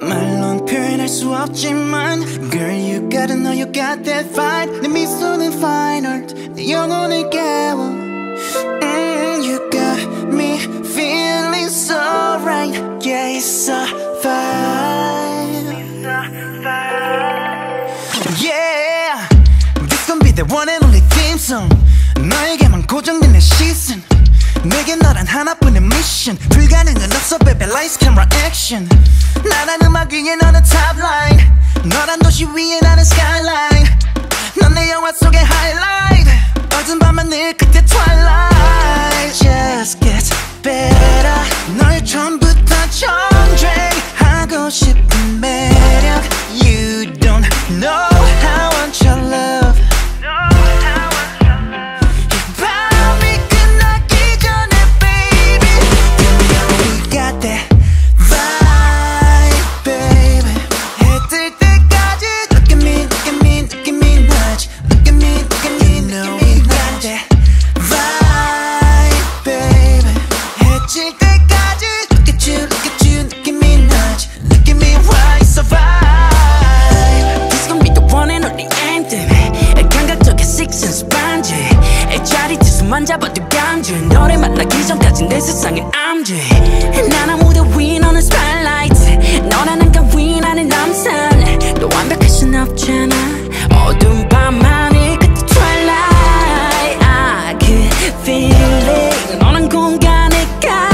말론 표현할 수 없지만 Girl you gotta know you got that fight 내 미소는 fine art 내 영혼을 깨워 mm, You got me feeling so right Yeah it's a vibe Yeah This gon' be the one and only theme song 너에게만 고정된 내 시선 내게 너란 하나뿐인 미션 불가능은 없어 baby lights camera action 나란 음악 위에 너는 top line 너란 도시 위에 나는 skyline 넌 내 영화 속의 highlight 어두운 밤하늘 끝에 twilight Just gets better 널 처음부터 전쟁하고 싶은 매 짜릿해 수만 잡아도 간주 너를 만나기 전까진 내 세상에 암주 난 아무도 위 너는 spotlight 너라는 가위 나는 남산 너 완벽할 순 없잖아 어두운 밤하늘 끝에 twilight 아 그 feeling 너는 공간에 갇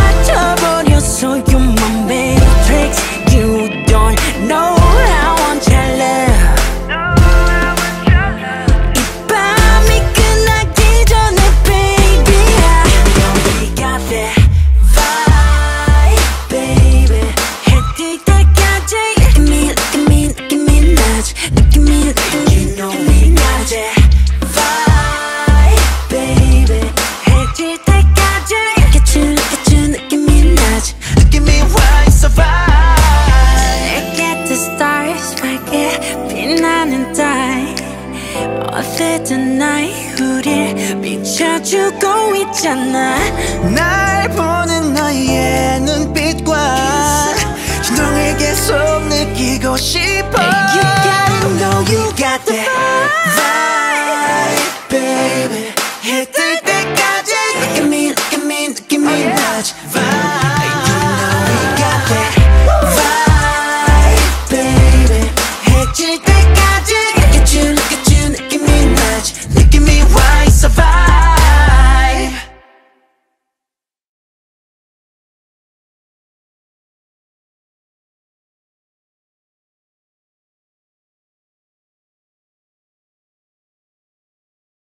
빛나는 달 어쨌든 나의 우릴 비춰주고 있잖아 날 보는 너의 눈빛과